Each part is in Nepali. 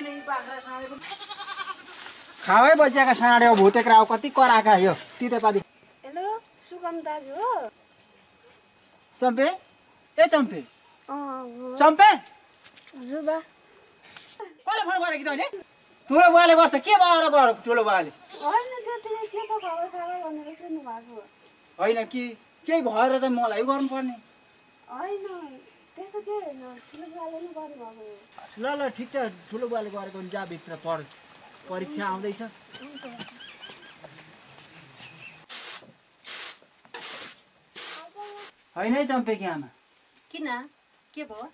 खावै बजिएका साँडे हो भुते क्राउ कति कराएका यो तितेपाती। हेलो सुगम दाजु हो? चम्पे? ए चम्पे। चम्पे? हजुर बा कसले फोन गरेको तैँले? ठुलो बुवाले गर्छ के भएर गर ठुलो बुवाले? होइन कि केही भएर त मलाई गर्नुपर्ने। होइन। ल ल ठिक छ। ठुलो बुवाले गरेको भने जा भित्र पढ। परीक्षा आउँदैछ। होइन है चम्पेकी आमा। किन? के भयो?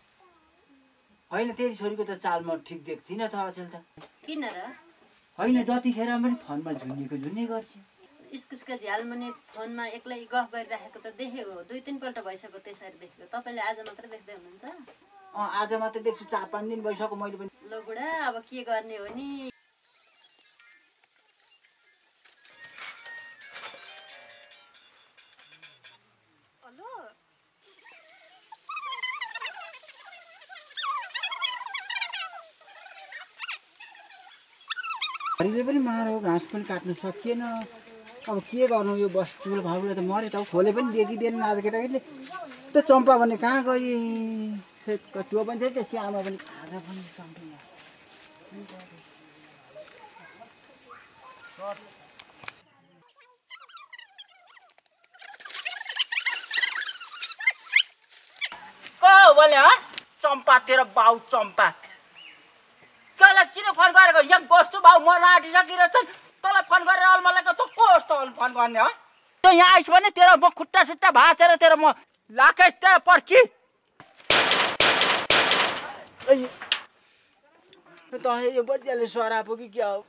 होइन तेरी छोरीको त चाल म ठिक दिएको थिइनँ त अचेल त। किन र? होइन जतिखेर पनि फोनमा झुन्नेको झुन्ने गर्छ। इस्कुसको झ्याल मुनि फोनमा एक्लै गफ गरिराखेको त देखेको दुई तिनपल्ट भइसक्यो त्यसरी देखेको। तपाईँले आज मात्रै देख्दै हुनुहुन्छ? अँ आज मात्रै देख्छु। चार पाँच दिन भइसक्यो मैले पनि। ल बुढा अब के गर्ने हो नि? पनि मारो घाँस पनि काट्नु सकिएन। अब के गर्नु यो बस भाउले त मऱ्यो त खोले पनि देखिदिएन आज केटाकेटीले। त्यो चम्पा भने कहाँ गए त्यो पनि थियो त्यसको आमा पनि आज पनि चम्पा। तेरो बाउ चम्पा। तँलाई किन फोन गरेको? यहाँ गोस्तु बाउ मर्न आँटिसकिरहेछन्। तँलाई फोन गरेर मलाई त को होस् त फोन गर्ने हो? तँ यहाँ आइस भने तेरो म खुट्टा सुट्टा भाँचेर तेरो म लाखेस तेरो पर्खी। त यो बच्चाले सरापो कि क्या हो?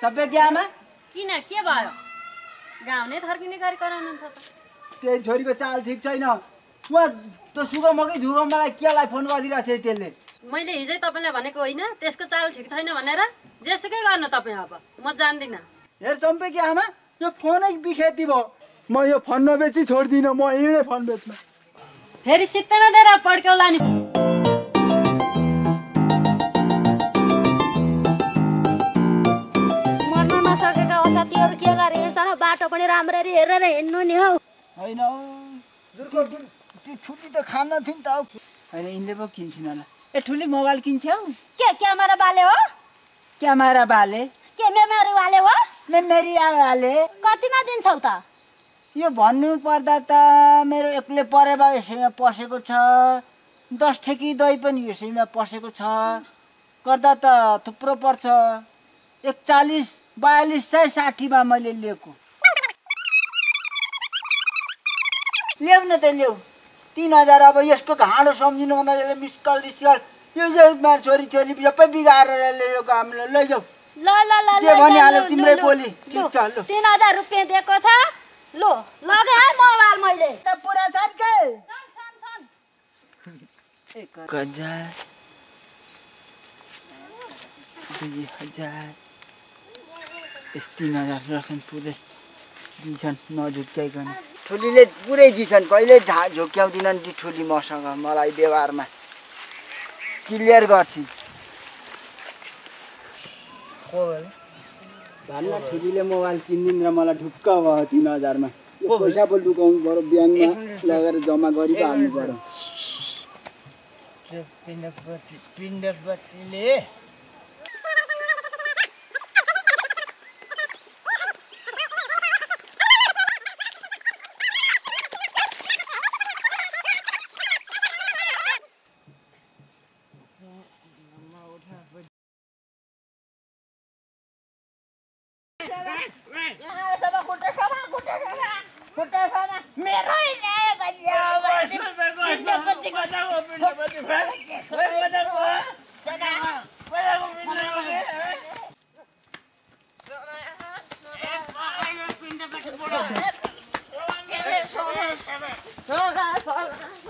सबै के आमा किन के भयो? गाउँ नै थर्किने गरी कराउनुहुन्छ त। त्यही छोरीको चाल ठिक छैन। उहाँ त्यो सुगमकै झुगमलाई केलाई फोन गरिदिरहेको छ त्यसले मैले हिजै तपाईँलाई भनेको होइन त्यसको चाल ठिक छैन भनेर जेसुकै गर्नु तपाईँ अब म जान्दिनँ। हेर चम्पे कि आमा यो फोनै बिखेती भयो। म यो फोन नबेची छोड्दिनँ म यहीँ फोन बेच्नु। फेरि सित्तैमा दिएर पड्क्याउला नि। मर्न नसकेका असाथीहरू के गरेर हिँड्छन्? बाटो पनि राम्ररी हेरेर हिँड्नु नि हौ। होइन ठुली त खान थियो नि त होइन यिनले पो किन्छन् होला। ए ठुली मोबाइल किन्छौ? के क्यामेरा बाले हो? क्यामेरा बाले? के मेमोरी वाले हो? मेरी आमाले कतिमा दिन्छौ त? यो भन्नु पर्दा त मेरो एक्लै परेवा यसैमा पसेको छ। दस ठेकी दही पनि यसैमा पसेको छ। गर्दा त थुप्रो पर्छ। एकचालिस बयालिस सय साठीमा मैले लिएको। ल्याउ न त ल्याउ। तिन हजार अब यसको घाँडो सम्झिनु हुँदा यसले मिसकल रिसकल यो छोरी छोरी सबै बिगारेर ल्यायो हामीले लैजाऊ। ल ल ल जे भनिहाल्यो तिम्रै बोली ठिक छ ल। तिन हजार रुपियाँ दिएको छ। लो लगे है मोबाइल मैले। त पुरा छन् के? एक हजार दुई हजार यस तिन हजार रहेछन् पुरै दिन्छन् नझुक्याइकन ठुलीले पुरै दिन्छन् कहिले ढा झुक्याउँदिनन् ती ठुली मसँग मलाई व्यवहारमा। क्लियर गर्छिन् भन्न ठुलीले मोबाइल किनिदिन् र मलाई ढुक्क भयो तिन हजारमा। पैसा पो लुकाउनु पऱ्यो ब्याङ्कमा लगेर जम्मा गरि पो हाल्नु पऱ्यो Oh, God, oh, God.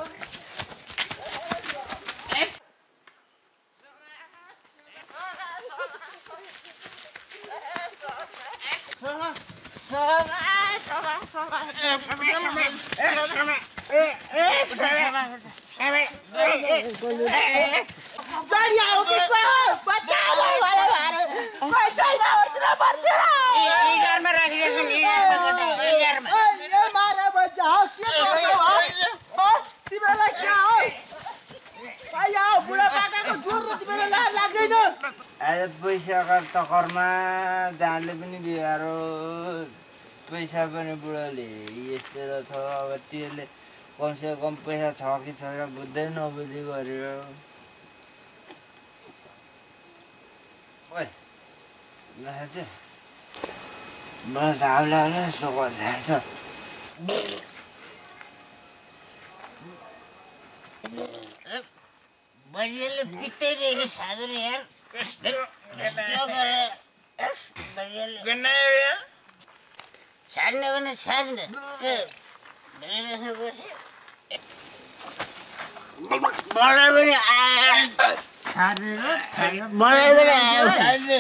Jangan opi pas, baca lah mana mana, baca lah orang berarti lah. Ini garma rakyat sendiri, ini garma. Ini mana baca? पैसाका चक्करमा जाँडले पनि बिगारो। पैसा पनि बुढोले यस्तो रहेछ। अब त्यसले कमसे कम पैसा छ कि छैन बुझ्दै नबुझी गरेर ओइ मलाई आउला आउला यस्तो गरिरहेको छ बलियोले पित्तै दिएको साधन यार। छाड्ने भने छाड्ने। मलाई पनि आयो मलाई पनि आयो